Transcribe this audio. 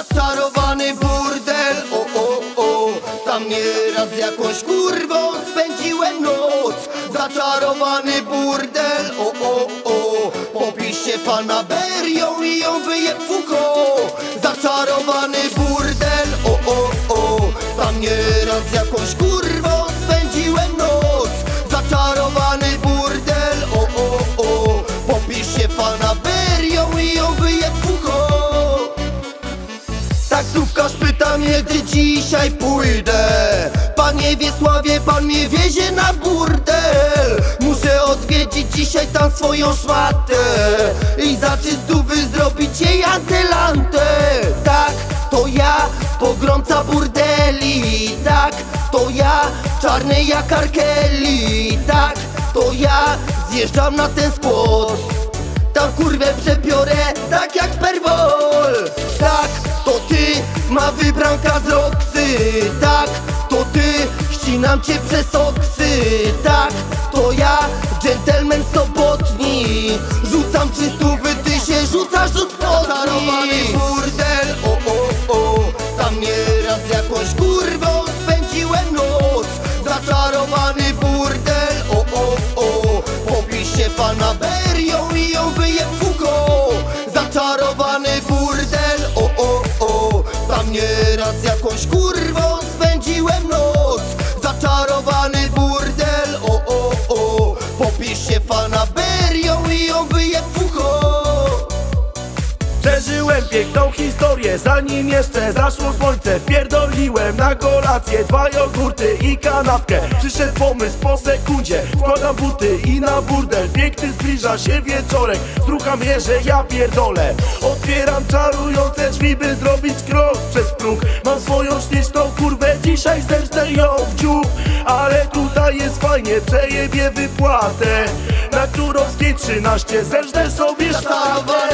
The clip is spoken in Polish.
zaczarowany burdel O, o, o, tam nieraz jakąś kurwą spędziłem noc. Zaczarowany burdel O, o, o, popiszcie pana berią i ją wyje fucho Zaczarowany burdel O, o, o, tam nieraz jakąś kurwą Taksówkarz pyta mnie, gdzie dzisiaj pójdę. Panie Wiesławie, pan mnie wiezie na burdel Muszę odwiedzić dzisiaj tam swoją szmatę I za czystówy zrobić jej antylantę. Tak, to ja, pogromca burdeli. Tak, to ja, czarny jak Arkeli. Tak, to ja, zjeżdżam na ten skład. Tam kurwę przepiorę, tak jak perwol wybranka z Roxy Tak, to ty, ścinam cię przez oksy. Tak, to ja, dżentelmen sobotni. Rzucam czystówy, ty nieraz Przeżyłem piękną historię, zanim jeszcze zaszło słońce. Wpierdoliłem na kolację dwa jogurty i kanapkę. Przyszedł pomysł po sekundzie, wkładam buty i na burdel. Piękny zbliża się wieczorek, strucha mnie, że ja pierdolę. Otwieram czarujące drzwi, by zrobić krok przez próg. Mam swoją śliczną kurwę, dzisiaj zerżnę ją w dziób. Ale tutaj jest fajnie, przejebię wypłatę Na z 13 zerżnę sobie sztabę